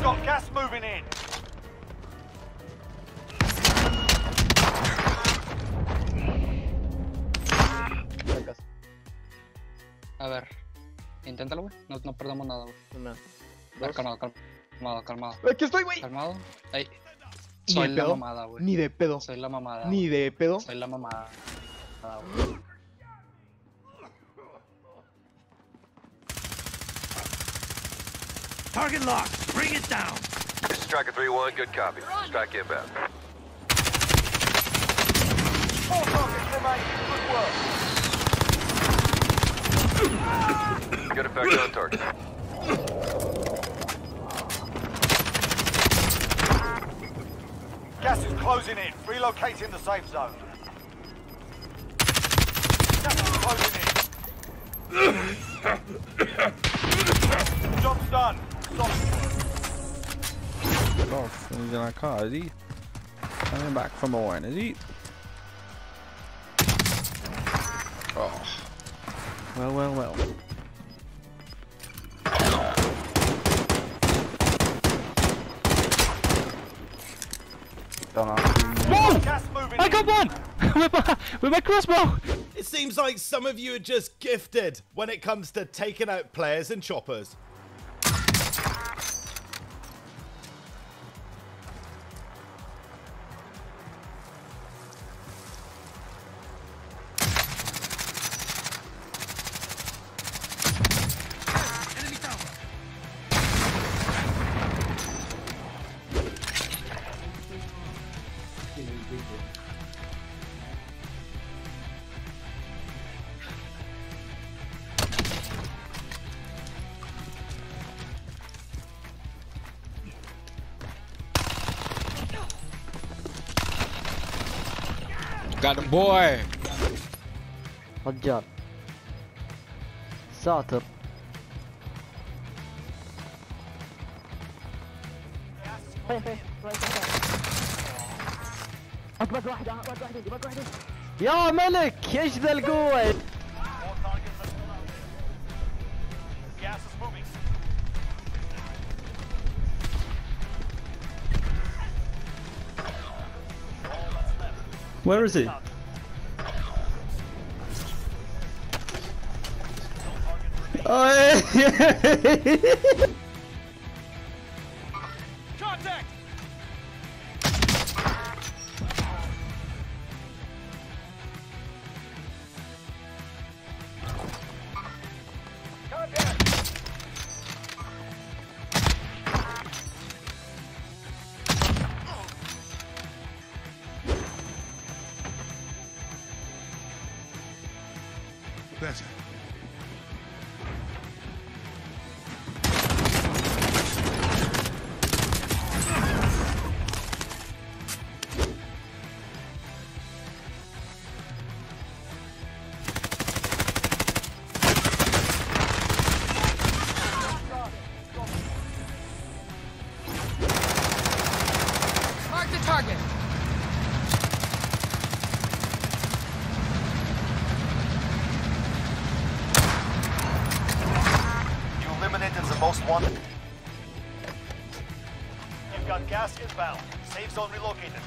got gas moving in. A ver. Inténtalo, güey. No, no perdamos nada, güey. Una. Ver, Dos. calmado, calmado, calmado. Aquí estoy, güey. Calmado. Ahí. Soy la pedo. mamada, güey. Ni de pedo. Soy la mamada. Ni de pedo. Soy la mamada. Ah, güey. Target locked. Bring it down. This is Striker 3-1, good copy. Strike inbound. All targets remain. Good work. Good effect on target. Gas is closing in. Relocating the safe zone. Gas is closing in. In our car, is he? Coming back from a wine, is he? Oh. Well, well, well. Don't know. Whoa! I got one! with, my, with my crossbow! It seems like some of you are just gifted when it comes to taking out players and choppers. Got a boy. رجال ساتر. واحد واحد يا ملك إيش ذا القوة. Where is he? Oh, Contact! Contact! Better. Mark target. You eliminated the most wanted. You've got gas inbound. Safe zone relocated.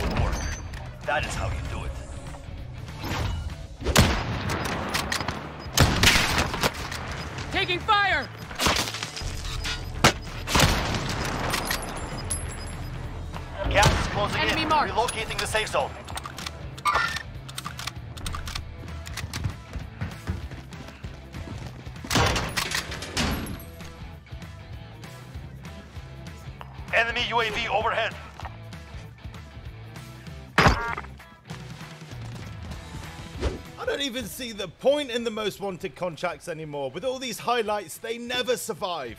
Good work. That is how you do it. Taking fire. Closing Enemy in. marked. Relocating the safe zone. Enemy UAV overhead. I don't even see the point in the most wanted contracts anymore. With all these highlights, they never survive.